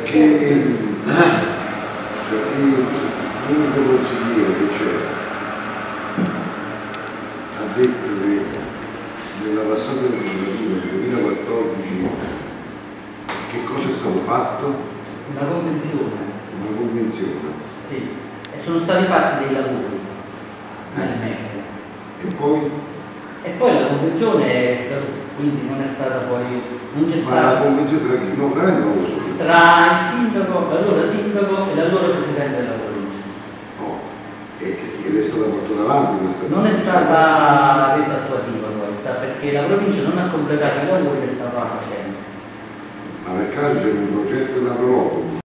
perché, perché l'unico consigliere che c'è ha detto che nella passata legislatura del 2014 che cosa è stato fatto? Una convenzione, Una convenzione. sì. E sono stati fatti dei lavori nel MEC. E poi E poi la convenzione è stata, quindi non è stata poi, non c'è ma la stata convenzione tra chi? No, veramente non lo so. Tra il sindaco, l'allora sindaco e l'allora presidente della provincia. No. E- Ed è stata portata avanti questa Non è stata resa attuativa questa perché la provincia non ha completato i lavori che stava facendo. Ma per caso c'è un progetto in Avrolopoli